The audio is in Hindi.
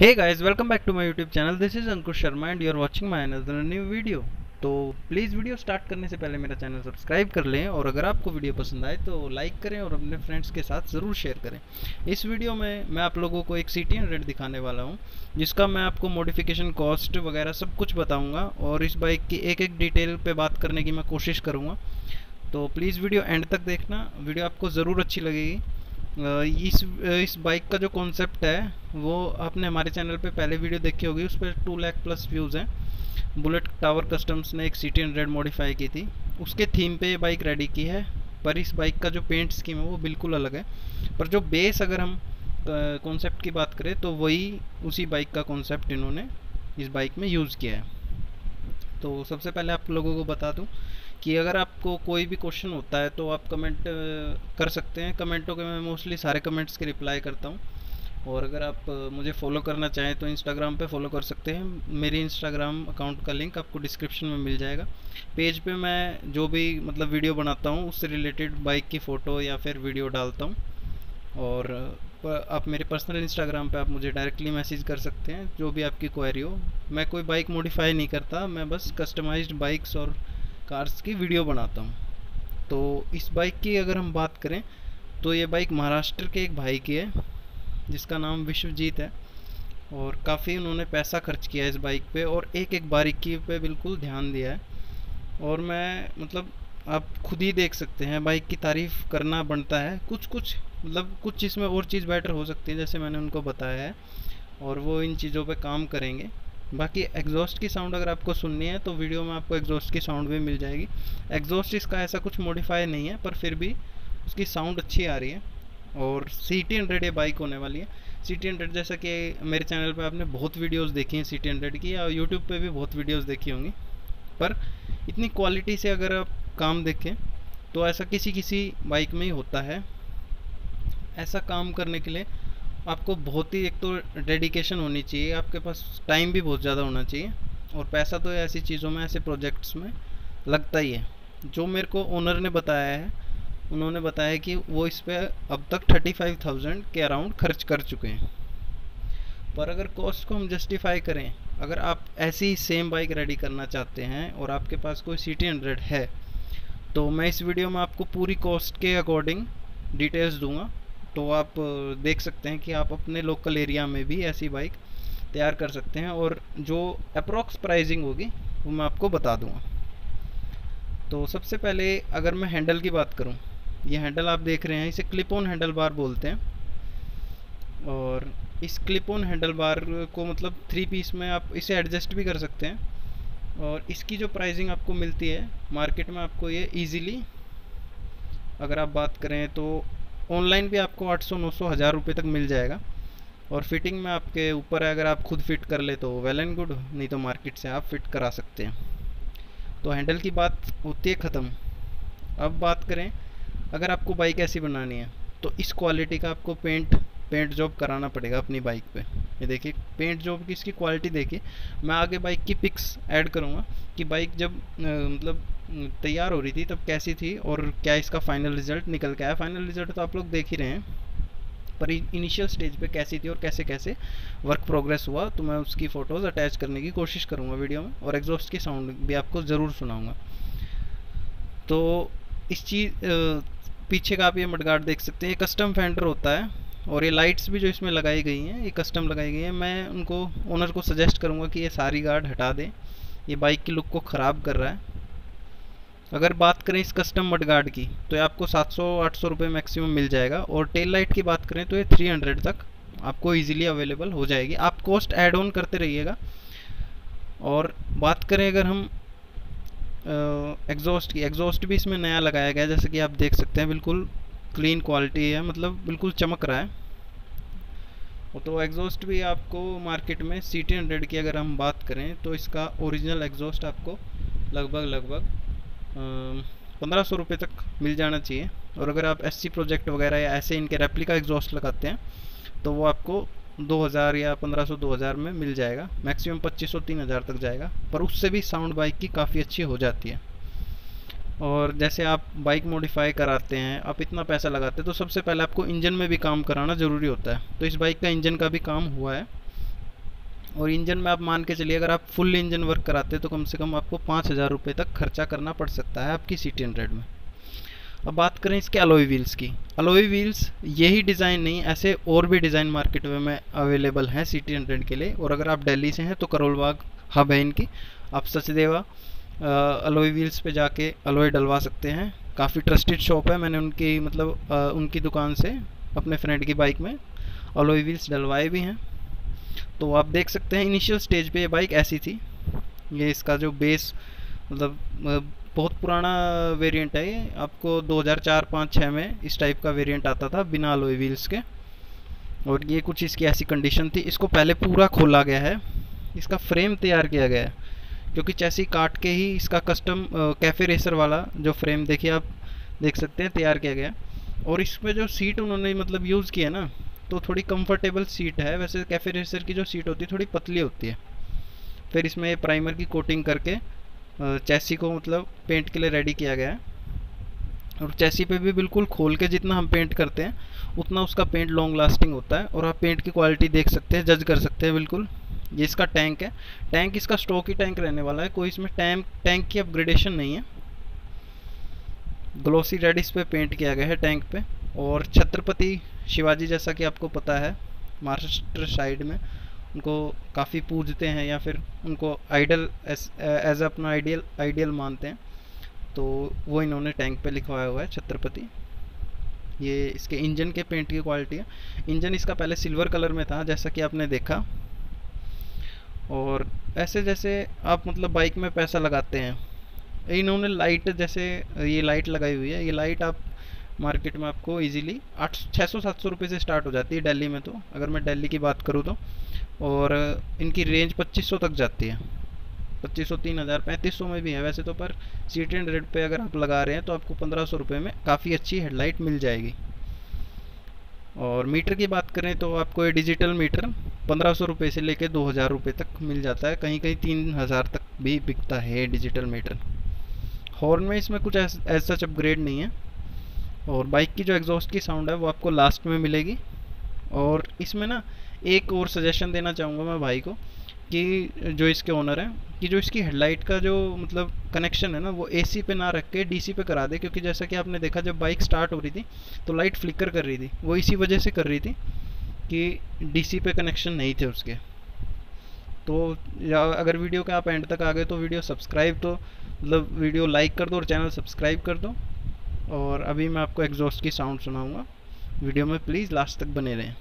Hey guys, welcome back to my YouTube channel. This is Ankush Sharma and you are watching my another new video. तो प्लीज़ वीडियो स्टार्ट करने से पहले मेरा चैनल सब्सक्राइब कर लें और अगर आपको वीडियो पसंद आए तो लाइक करें और अपने फ्रेंड्स के साथ ज़रूर शेयर करें इस वीडियो में मैं आप लोगों को एक सी टी हंड्रेड दिखाने वाला हूँ जिसका मैं आपको मॉडिफिकेशन कॉस्ट वगैरह सब कुछ बताऊँगा और इस बाइक की एक एक डिटेल पे बात करने की मैं कोशिश करूँगा तो प्लीज़ वीडियो एंड तक देखना वीडियो आपको ज़रूर अच्छी लगेगी इस इस बाइक का जो कॉन्सेप्ट है, वो आपने हमारे चैनल पे पहले वीडियो देखी होगी, उस पर टू लैख प्लस व्यूज़ हैं। बुलेट टावर कस्टम्स ने एक सी टी हंड्रेड मॉडिफाई की थी। उसके थीम पे ये बाइक रेडी की है, पर इस बाइक का जो पेंट स्कीम है, वो बिल्कुल अलग है। पर जो बेस अगर हम कॉन्सेप्ट की बात करें तो वही उसी बाइक का कॉन्सेप्ट इन्होंने इस बाइक में यूज़ किया है। तो सबसे पहले आप लोगों को बता दूँ कि अगर आपको कोई भी क्वेश्चन होता है तो आप कमेंट कर सकते हैं। कमेंटों के मैं मोस्टली सारे कमेंट्स के रिप्लाई करता हूँ। और अगर आप मुझे फॉलो करना चाहें तो इंस्टाग्राम पे फॉलो कर सकते हैं। मेरी इंस्टाग्राम अकाउंट का लिंक आपको डिस्क्रिप्शन में मिल जाएगा। पेज पे मैं जो भी मतलब वीडियो बनाता हूँ, उससे रिलेटेड बाइक की फ़ोटो या फिर वीडियो डालता हूँ। और आप मेरे पर्सनल इंस्टाग्राम पे आप मुझे डायरेक्टली मैसेज कर सकते हैं, जो भी आपकी क्वेरी हो। मैं कोई बाइक मॉडिफाई नहीं करता, मैं बस कस्टमाइज्ड बाइक्स और कार्स की वीडियो बनाता हूँ। तो इस बाइक की अगर हम बात करें तो ये बाइक महाराष्ट्र के एक भाई की है, जिसका नाम विश्वजीत है। और काफ़ी उन्होंने पैसा खर्च किया है इस बाइक पे और एक एक बारीकी पे बिल्कुल ध्यान दिया है। और मैं मतलब आप खुद ही देख सकते हैं बाइक की तारीफ़ करना बनता है। कुछ कुछ मतलब कुछ इसमें और चीज़ बेटर हो सकती है, जैसे मैंने उनको बताया है। और वो इन चीज़ों पे काम करेंगे। बाकी एग्जॉस्ट की साउंड अगर आपको सुननी है तो वीडियो में आपको एग्जॉस्ट की साउंड भी मिल जाएगी। एग्जॉस्ट इसका ऐसा कुछ मॉडिफाई नहीं है, पर फिर भी उसकी साउंड अच्छी आ रही है और सी टी हंड्रेड ये बाइक होने वाली है। सी टी हंड्रेड जैसा कि मेरे चैनल पे आपने बहुत वीडियोस देखी हैं सी टी हंड्रेड की, या यूट्यूब पे भी बहुत वीडियोस देखी होंगी। पर इतनी क्वालिटी से अगर आप काम देखें तो ऐसा किसी किसी बाइक में ही होता है। ऐसा काम करने के लिए आपको बहुत ही एक तो डेडिकेशन होनी चाहिए, आपके पास टाइम भी बहुत ज़्यादा होना चाहिए और पैसा तो ऐसी चीज़ों में, ऐसे प्रोजेक्ट्स में लगता ही है। जो मेरे को ओनर ने बताया है, उन्होंने बताया कि वो इस पर अब तक थर्टी फाइव थाउज़ेंड के अराउंड खर्च कर चुके हैं। पर अगर कॉस्ट को हम जस्टिफाई करें, अगर आप ऐसी सेम बाइक रेडी करना चाहते हैं और आपके पास कोई सी टी हंड्रेड है तो मैं इस वीडियो में आपको पूरी कॉस्ट के अकॉर्डिंग डिटेल्स दूँगा। तो आप देख सकते हैं कि आप अपने लोकल एरिया में भी ऐसी बाइक तैयार कर सकते हैं और जो अप्रोक्स प्राइजिंग होगी, वो मैं आपको बता दूँगा। तो सबसे पहले अगर मैं हैंडल की बात करूँ, ये हैंडल आप देख रहे हैं, इसे क्लिप ऑन हैंडल बार बोलते हैं। और इस क्लिप ऑन हैंडल बार को मतलब थ्री पीस में आप इसे एडजस्ट भी कर सकते हैं। और इसकी जो प्राइसिंग आपको मिलती है मार्केट में आपको ये इजीली अगर आप बात करें तो ऑनलाइन भी आपको 800 900 हज़ार रुपये तक मिल जाएगा। और फिटिंग में आपके ऊपर है अगर आप खुद फिट कर ले तो वेल एंड गुड, नहीं तो मार्केट से आप फिट करा सकते हैं। तो हैंडल की बात होती है ख़त्म। अब बात करें, अगर आपको बाइक ऐसी बनानी है तो इस क्वालिटी का आपको पेंट पेंट जॉब कराना पड़ेगा अपनी बाइक पे। ये देखिए, पेंट जॉब की इसकी क्वालिटी देखिए। मैं आगे बाइक की पिक्स ऐड करूँगा कि बाइक जब मतलब तैयार हो रही थी, तब कैसी थी और क्या इसका फाइनल रिज़ल्ट निकल के आया? फाइनल रिज़ल्ट तो आप लोग देख ही रहे हैं, पर इनिशियल स्टेज पे कैसी थी और कैसे कैसे वर्क प्रोग्रेस हुआ तो मैं उसकी फ़ोटोज़ अटैच करने की कोशिश करूँगा वीडियो में और एग्जॉस्ट की साउंड भी आपको ज़रूर सुनाऊँगा। तो इस चीज़ पीछे का आप ये मडगार्ड देख सकते हैं, ये कस्टम फेंडर होता है और ये लाइट्स भी जो इसमें लगाई गई हैं, ये कस्टम लगाई गई हैं। मैं उनको ओनर को सजेस्ट करूँगा कि ये सारी गार्ड हटा दें, ये बाइक की लुक को ख़राब कर रहा है। अगर बात करें इस कस्टम मड गार्ड की तो ये आपको 700-800 रुपये मैक्सिमम मिल जाएगा। और टेल लाइट की बात करें तो ये 300 तक आपको इजीली अवेलेबल हो जाएगी। आप कॉस्ट ऐड ऑन करते रहिएगा। और बात करें अगर हम एग्जॉस्ट की एग्जॉस्ट भी इसमें नया लगाया गया है, जैसे कि आप देख सकते हैं, बिल्कुल क्लीन क्वालिटी है मतलब बिल्कुल चमक रहा है। तो एग्जॉस्ट भी आपको मार्केट में सी टी हंड्रेड की अगर हम बात करें तो इसका ओरिजिनल एग्जॉस्ट आपको लगभग लगभग पंद्रह सौ रुपये तक मिल जाना चाहिए। और अगर आप एस प्रोजेक्ट वगैरह या ऐसे इनके रेप्लिका एग्जॉस्ट लगाते हैं तो वो आपको 2000 या 1500 2000 में मिल जाएगा। मैक्सिमम 2500 3000 तक जाएगा। पर उससे भी साउंड बाइक की काफ़ी अच्छी हो जाती है। और जैसे आप बाइक मॉडिफाई कराते हैं, आप इतना पैसा लगाते हैं तो सबसे पहले आपको इंजन में भी काम कराना ज़रूरी होता है। तो इस बाइक का इंजन का भी काम हुआ है। और इंजन में आप मान के चलिए अगर आप फुल इंजन वर्क कराते तो कम से कम आपको पाँच हज़ार रुपये तक खर्चा करना पड़ सकता है आपकी सी टी हंड्रेड में। अब बात करें इसके अलोई व्हील्स की। अलोई व्हील्स यही डिज़ाइन नहीं ऐसे और भी डिज़ाइन मार्केट में अवेलेबल हैं सी टी हंड्रेड के लिए। और अगर आप दिल्ली से हैं तो करोलबाग हब है इनकी आप सचदेवा अलोई व्हील्स पे जाके अलोई डलवा सकते हैं। काफ़ी ट्रस्टेड शॉप है मैंने उनकी मतलब आ, उनकी दुकान से अपने फ्रेंड की बाइक में अलोई व्हील्स डलवाए भी हैं। तो आप देख सकते हैं इनिशियल स्टेज पे ये बाइक ऐसी थी। ये इसका जो बेस मतलब बहुत पुराना वेरिएंट है ये। आपको 2004 5 6 में इस टाइप का वेरिएंट आता था, बिना अलोई व्हील्स के। और ये कुछ इसकी ऐसी कंडीशन थी। इसको पहले पूरा खोला गया है। इसका फ्रेम तैयार किया गया है। क्योंकि चैसी काट के ही इसका कस्टम कैफ़े रेसर वाला जो फ्रेम देखिए आप देख सकते हैं, तैयार किया गया और इसमें जो सीट उन्होंने मतलब यूज़ किया ना तो थोड़ी कंफर्टेबल सीट है। वैसे कैफ़े रेसर की जो सीट होती है, थोड़ी पतली होती है। फिर इसमें प्राइमर की कोटिंग करके चैसी को मतलब पेंट के लिए रेडी किया गया है। और चैसी पे भी बिल्कुल खोल के जितना हम पेंट करते हैं, उतना उसका पेंट लॉन्ग लास्टिंग होता है। और आप पेंट की क्वालिटी देख सकते हैं जज कर सकते हैं बिल्कुल। ये इसका टैंक है। टैंक इसका स्टॉक ही टैंक रहने वाला है। कोई इसमें टैंक टैंक की अपग्रेडेशन नहीं है। ग्लोसी रेड इस पर पे पेंट किया गया है टैंक पे। और छत्रपति शिवाजी जैसा कि आपको पता है, महाराष्ट्र साइड में उनको काफ़ी पूजते हैं या फिर उनको आइडल एज अपना आइडियल आइडियल मानते हैं। तो वो इन्होंने टैंक पे लिखवाया हुआ है, छत्रपति। ये इसके इंजन के पेंट की क्वालिटी है। इंजन इसका पहले सिल्वर कलर में था, जैसा कि आपने देखा। और ऐसे जैसे आप मतलब बाइक में पैसा लगाते हैं। इन्होंने लाइट जैसे ये लाइट लगाई हुई है। ये लाइट आप मार्केट में आपको इजीली आठ छः सौ, सात सौ रुपये से स्टार्ट हो जाती है दिल्ली में तो। अगर मैं दिल्ली की बात करूँ तो। और इनकी रेंज पच्चीस सौ तक जाती है। पच्चीस सौ, तीन हज़ार, पैंतीस सौ में भी है। वैसे तो पर सी टेन रेट पर अगर आप लगा रहे हैं तो आपको पंद्रह सौ रुपये में काफ़ी अच्छी हेडलाइट मिल जाएगी। और मीटर की बात करें तो आपको ये डिजिटल मीटर पंद्रह सौ रुपये से लेकर दो हज़ार रुपये तक मिल जाता है। कहीं कहीं तीन हज़ार तक भी बिकता है डिजिटल मीटर हॉर्न में इसमें कुछ ऐसा सच अपग्रेड नहीं है। और बाइक की जो एग्जॉस्ट की साउंड है वो आपको लास्ट में मिलेगी। और इसमें ना एक और सजेशन देना चाहूँगा मैं भाई को कि जो इसके ओनर हैं, कि जो इसकी हेडलाइट का जो मतलब कनेक्शन है ना, वो एसी पे ना रख के डीसी पे करा दे। क्योंकि जैसा कि आपने देखा, जब बाइक स्टार्ट हो रही थी तो लाइट फ्लिकर कर रही थी। वो इसी वजह से कर रही थी कि डीसी पे कनेक्शन नहीं थे उसके। तो अगर वीडियो के आप एंड तक आ गए तो वीडियो सब्सक्राइब तो मतलब वीडियो लाइक कर दो और चैनल सब्सक्राइब कर दो। और अभी मैं आपको एग्जॉस्ट की साउंड सुनाऊँगा। वीडियो में प्लीज़ लास्ट तक बने रहें।